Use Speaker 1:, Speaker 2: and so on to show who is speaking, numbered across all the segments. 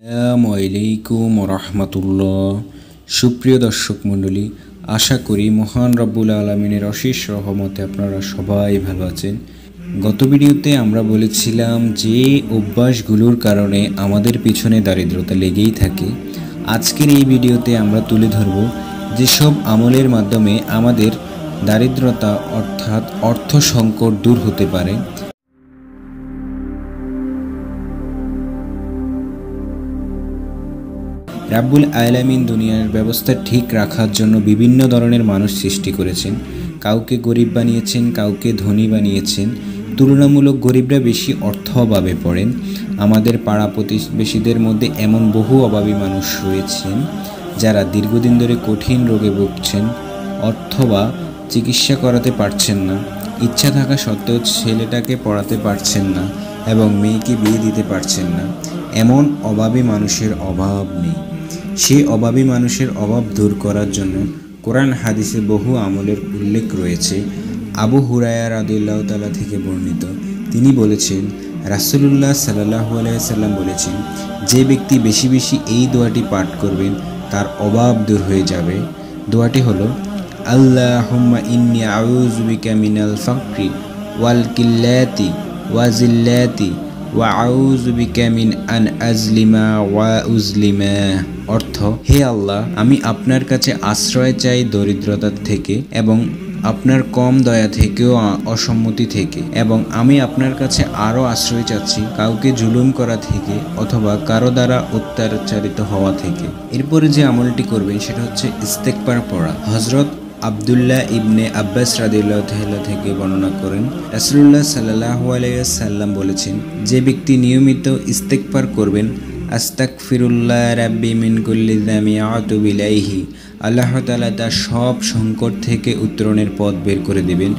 Speaker 1: আসসালামু আলাইকুম রহমতুল্লাহ সুপ্রিয় দর্শক মণ্ডলী, আশা করি মহান রব্বুল আলমিনের অশেষ রহমতে আপনারা সবাই ভালো আছেন। গত ভিডিওতে আমরা বলেছিলাম যে অভ্যাসগুলোর কারণে আমাদের পিছনে দারিদ্রতা লেগেই থাকে। আজকের এই ভিডিওতে আমরা তুলে ধরব যেসব আমলের মাধ্যমে আমাদের দারিদ্রতা অর্থাৎ অর্থ সংকট দূর হতে পারে। রাব্বুল আলামিন দুনিয়ার ব্যবস্থা ঠিক রাখার জন্য বিভিন্ন ধরনের মানুষ সৃষ্টি করেছেন। কাউকে গরিব বানিয়েছেন, কাউকে ধনী বানিয়েছেন। তুলনামূলক গরিবরা বেশি অর্থ অভাবে পড়েন। আমাদের পাড়া প্রতিবেশীদের মধ্যে এমন বহু অভাবী মানুষ রয়েছেন যারা দীর্ঘদিন ধরে কঠিন রোগে ভুগছেন অথবা চিকিৎসা করাতে পারছেন না। ইচ্ছা থাকা সত্ত্বেও ছেলেটাকে পড়াতে পারছেন না এবং মেয়েকে বিয়ে দিতে পারছেন না। এমন অভাবী মানুষের অভাব নেই। সেই অভাবী মানুষের অভাব দূর করার জন্য কোরআন হাদিসে বহু আমলের উল্লেখ রয়েছে। আবু হুরায়া রাদিল্লাহ তালা থেকে বর্ণিত। তিনি বলেছেন, রাসুলুল্লাহ সাল্লাহ আলাইসাল্লাম বলেছেন, যে ব্যক্তি বেশি বেশি এই দোয়াটি পাঠ করবেন, তার অভাব দূর হয়ে যাবে। দোয়াটি হলো, আল্লাহুম্মা ইন্নি আউযুবিকা মিনাল ফাকরি ওয়াল কিল্লাতি ওয়াজিল্লাতি ওয়া উজলিমা অর্থ, হে আল্লাহ, আমি আপনার কাছে আশ্রয় চাই দরিদ্রতার থেকে এবং আপনার কম দয়া থেকেও অসম্মতি থেকে এবং আমি আপনার কাছে আরও আশ্রয় চাচ্ছি কাউকে জুলুম করা থেকে অথবা কারও দ্বারা অত্যাচারিত হওয়া থেকে। এরপরে যে আমলটি করবেন সেটা হচ্ছে ইস্তেকবার পড়া। হজরত আবদুল্লাহ ইবনে আব্বাস রাদিল্লাহ তাল্লাহ থেকে বর্ণনা করেন রাসুল্লাহ সাল্লাহ আলাইসাল্লাম বলেছেন, যে ব্যক্তি নিয়মিত ইস্তেকপার করবেন আস্তাক ফিরুল্লাহ রাব্বি মিনকুল্লি দামি আতুবিলাইহি আল্লাহ তালা তার সব সংকট থেকে উত্তরণের পথ বের করে দেবেন।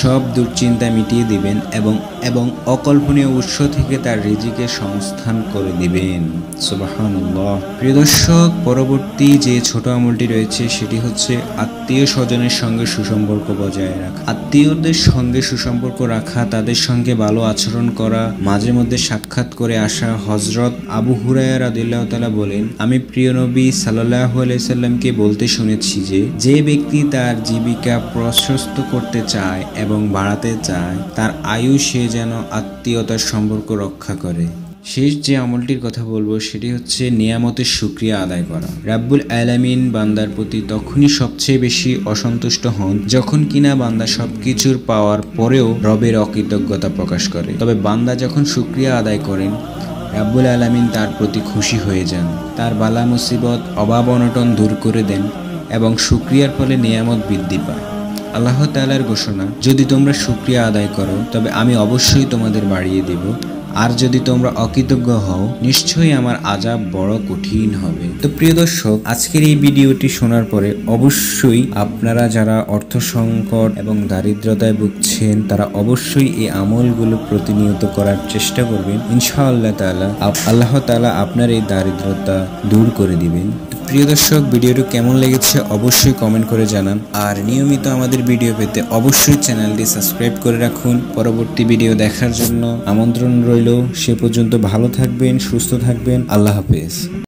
Speaker 1: সব দুশ্চিন্তা মিটিয়ে দিবেন এবং এবং অকল্পনীয় উৎস থেকে তার রিজিকে সংস্থান করে দিবেন। সুবাহানুল্লাহ। প্রিয় দর্শক, পরবর্তী যে ছোট আমলটি রয়েছে, সেটি হচ্ছে আত্মীয় স্বজনের সঙ্গে সুসম্পর্ক বজায় রাখা। আত্মীয়দের সঙ্গে সুসম্পর্ক রাখা, তাদের সঙ্গে ভালো আচরণ করা, মাঝে মধ্যে সাক্ষাৎ করে আসা হজরত আবু হুরায়া রাদিল্লাহ তালা বলেন, আমি প্রিয় নবী সাল্লাহ আলাইসাল্লামকে বলতে শুনেছি যে যে ব্যক্তি তার জীবিকা প্রশস্ত করতে চায় এবং বাড়াতে চায়, তার আয়ু সে যেন আত্মীয়তার সম্পর্ক রক্ষা করে। শেষ যে আমলটির কথা বলব, সেটি হচ্ছে নিয়ামতের সুক্রিয়া আদায় করা। রাব্বুল আলামিন বান্দার প্রতি তখনই সবচেয়ে বেশি অসন্তুষ্ট হন, যখন কিনা বান্দা সবকিছুর পাওয়ার পরেও রবের অকৃতজ্ঞতা প্রকাশ করে। তবে বান্দা যখন সুক্রিয়া আদায় করেন, রাব্বুল আলামিন তার প্রতি খুশি হয়ে যান। তার বালা মুসিবত, অভাব অনটন দূর করে দেন এবং সুক্রিয়ার ফলে নিয়ামত বৃদ্ধি পায়। আল্লাহ তালার ঘোষণা, যদি তোমরা সুক্রিয়া আদায় করো, তবে আমি অবশ্যই তোমাদের বাড়িয়ে দেব। আর যদি তোমরা অকৃতজ্ঞ হও, নিশ্চয়ই আমার আজাব বড় কঠিন হবে। তো প্রিয় দর্শক, আজকের এই ভিডিওটি শোনার পরে অবশ্যই আপনারা যারা অর্থ সংকট এবং দারিদ্রতায় ভুগছেন, তারা অবশ্যই এই আমলগুলো প্রতিনিয়ত করার চেষ্টা করবেন। ইনশাআল্লাহ তালা আল্লাহ তালা আপনার এই দারিদ্রতা দূর করে দিবেন। প্রিয় দর্শক, ভিডিওটি কেমন লেগেছে অবশ্যই কমেন্ট করে জানান। আর নিয়মিত আমাদের ভিডিও পেতে অবশ্যই চ্যানেলটি সাবস্ক্রাইব করে রাখুন। পরবর্তী ভিডিও দেখার জন্য আমন্ত্রণ রইল। সে পর্যন্ত ভালো থাকবেন, সুস্থ থাকবেন। আল্লাহ হাফেজ।